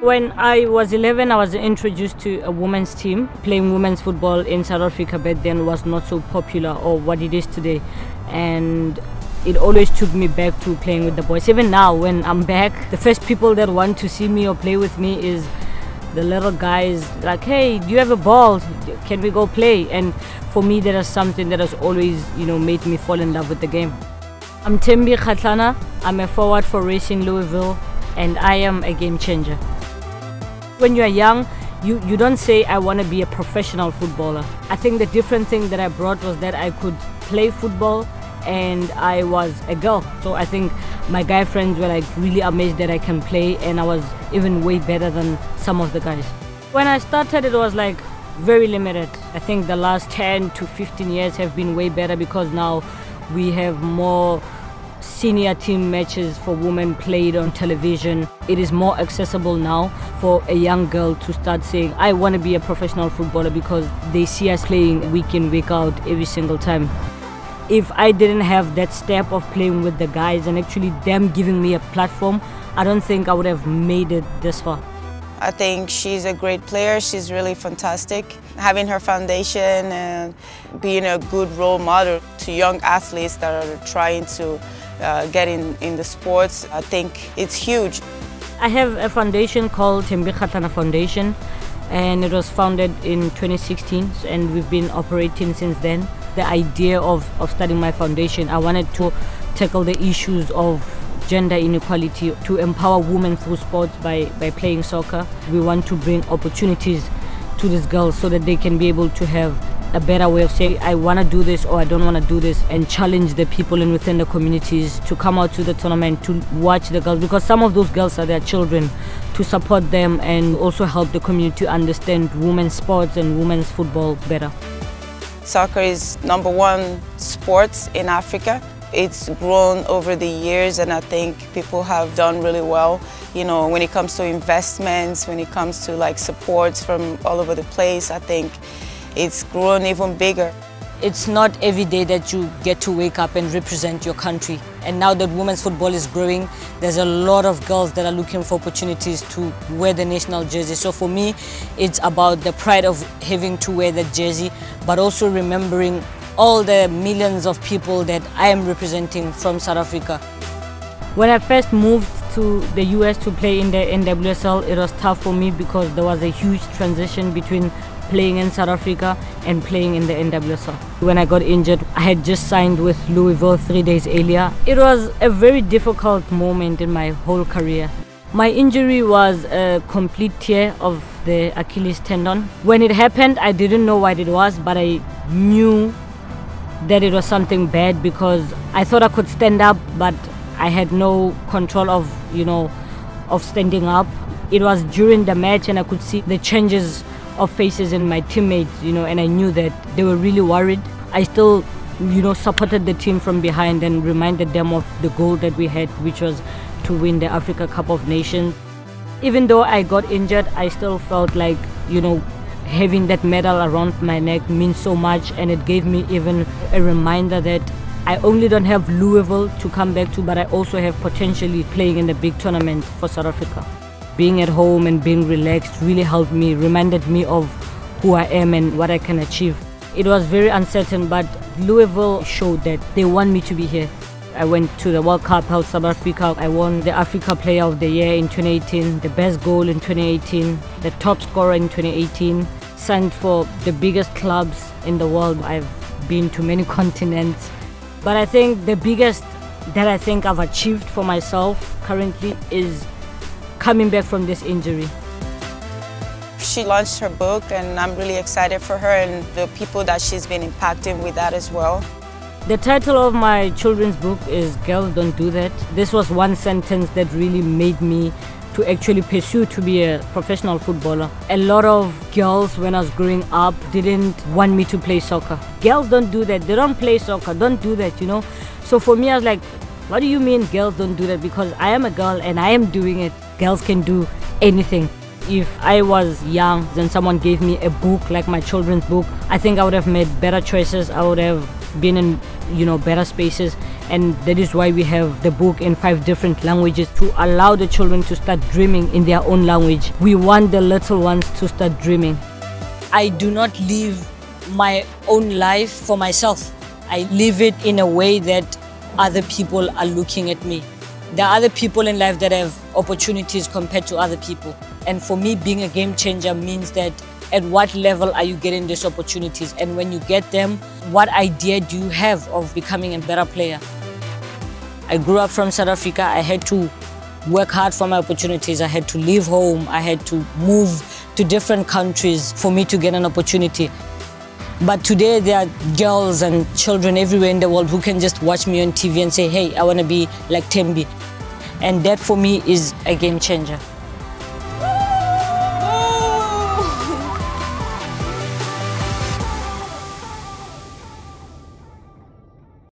When I was 11, I was introduced to a women's team. Playing women's football in South Africa back then was not so popular or what it is today. And it always took me back to playing with the boys. Even now, when I'm back, the first people that want to see me or play with me is the little guys like hey do you have a ball can we go play and for me that is something that has always you know made me fall in love with the game i'm Thembi Kgatlana i'm a forward for racing louisville and i am a game changer when you're young you, you don't say i want to be a professional footballer i think the different thing that i brought was that i could play football and I was a girl. So I think my guy friends were like really amazed that I can play and I was even way better than some of the guys. When I started it was like very limited. I think the last 10 to 15 years have been way better because now we have more senior team matches for women played on television. It is more accessible now for a young girl to start saying, I want to be a professional footballer because they see us playing week in, week out every single time if I didn't have that step of playing with the guys and actually them giving me a platform, I don't think I would have made it this far. I think she's a great player. She's really fantastic. Having her foundation and being a good role model to young athletes that are trying to uh, get in, in the sports, I think it's huge. I have a foundation called Thembi Kgatlana Foundation and it was founded in 2016 and we've been operating since then the idea of, of starting my foundation. I wanted to tackle the issues of gender inequality, to empower women through sports by, by playing soccer. We want to bring opportunities to these girls so that they can be able to have a better way of saying I want to do this or I don't want to do this and challenge the people in within the communities to come out to the tournament to watch the girls because some of those girls are their children to support them and also help the community understand women's sports and women's football better. Soccer is number one sport in Africa. It's grown over the years and I think people have done really well. You know, when it comes to investments, when it comes to like supports from all over the place, I think it's grown even bigger. It's not every day that you get to wake up and represent your country. And now that women's football is growing, there's a lot of girls that are looking for opportunities to wear the national jersey. So for me, it's about the pride of having to wear the jersey, but also remembering all the millions of people that I am representing from South Africa. When I first moved to the US to play in the NWSL, it was tough for me because there was a huge transition between playing in South Africa and playing in the NWSL. When I got injured, I had just signed with Louisville three days earlier. It was a very difficult moment in my whole career. My injury was a complete tear of the Achilles tendon. When it happened, I didn't know what it was, but I knew that it was something bad because I thought I could stand up, but I had no control of, you know, of standing up. It was during the match and I could see the changes of faces in my teammates, you know, and I knew that they were really worried. I still, you know, supported the team from behind and reminded them of the goal that we had, which was to win the Africa Cup of Nations. Even though I got injured, I still felt like, you know, having that medal around my neck means so much and it gave me even a reminder that I only don't have Louisville to come back to, but I also have potentially playing in a big tournament for South Africa being at home and being relaxed really helped me, reminded me of who I am and what I can achieve. It was very uncertain, but Louisville showed that they want me to be here. I went to the World Cup held South Africa. I won the Africa Player of the Year in 2018, the best goal in 2018, the top scorer in 2018, signed for the biggest clubs in the world. I've been to many continents. But I think the biggest that I think I've achieved for myself currently is coming back from this injury. She launched her book and I'm really excited for her and the people that she's been impacting with that as well. The title of my children's book is Girls Don't Do That. This was one sentence that really made me to actually pursue to be a professional footballer. A lot of girls when I was growing up didn't want me to play soccer. Girls don't do that. They don't play soccer. Don't do that, you know. So for me I was like, what do you mean girls don't do that? Because I am a girl and I am doing it girls can do anything. If I was young, then someone gave me a book like my children's book, I think I would have made better choices. I would have been in you know better spaces. And that is why we have the book in five different languages to allow the children to start dreaming in their own language. We want the little ones to start dreaming. I do not live my own life for myself. I live it in a way that other people are looking at me there are other people in life that have opportunities compared to other people. And for me being a game changer means that at what level are you getting these opportunities? And when you get them what idea do you have of becoming a better player? I grew up from south africa. I had to work hard for my opportunities. I had to leave home. I had to move to different countries for me to get an opportunity but today there are girls and children everywhere in the world who can just watch me on tv and say hey i want to be like Thembi. And that for me is a game changer